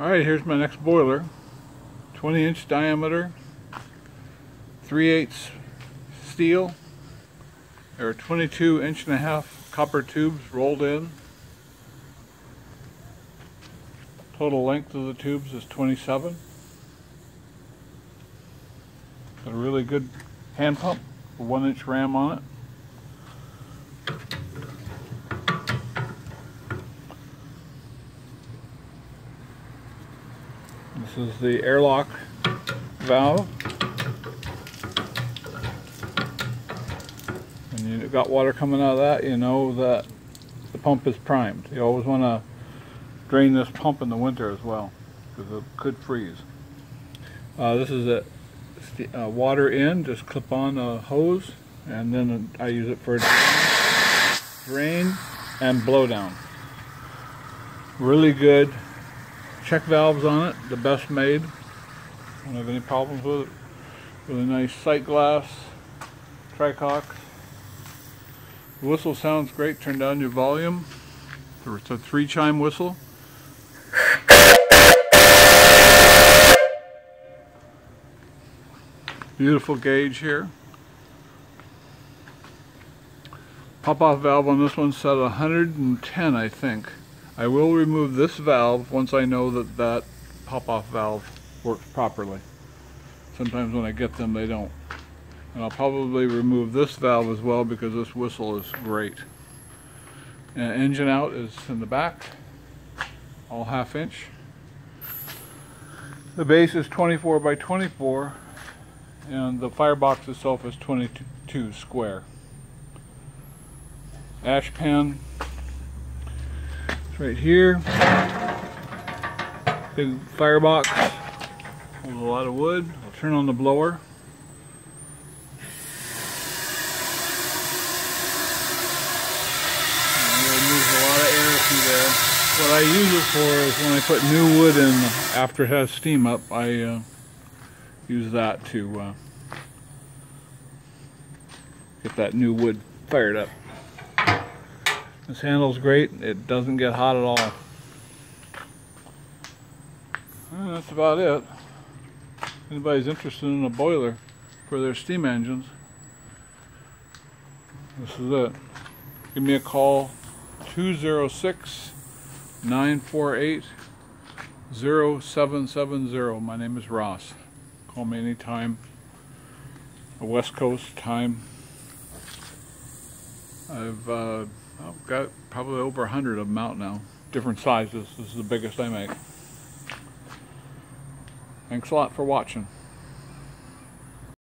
Alright, here's my next boiler. 20 inch diameter, 3 8 steel. There are 22 inch and a half copper tubes rolled in. Total length of the tubes is 27. Got a really good hand pump, a 1 inch ram on it. This is the airlock valve. When you've got water coming out of that, you know that the pump is primed. You always want to drain this pump in the winter as well, because it could freeze. Uh, this is a uh, water in, just clip on a hose, and then I use it for drain and blow down. Really good check valves on it, the best made. Don't have any problems with it. Really nice sight glass, tricocks. The whistle sounds great. Turn down your volume. It's a three chime whistle. Beautiful gauge here. Pop-off valve on this one set at 110 I think. I will remove this valve once I know that that pop-off valve works properly. Sometimes when I get them they don't. And I'll probably remove this valve as well because this whistle is great. And engine out is in the back, all half inch. The base is 24 by 24 and the firebox itself is 22 square. Ash pan right here. Big firebox with a lot of wood. I'll turn on the blower. What I use it for is when I put new wood in after it has steam up, I uh, use that to uh, get that new wood fired up. This handle's great. It doesn't get hot at all. And that's about it. Anybody's interested in a boiler for their steam engines, this is it. Give me a call 206 948 0770. My name is Ross. Call me anytime. A West Coast time. I've uh, I've got probably over a hundred of them out now. Different sizes. This is the biggest I make. Thanks a lot for watching.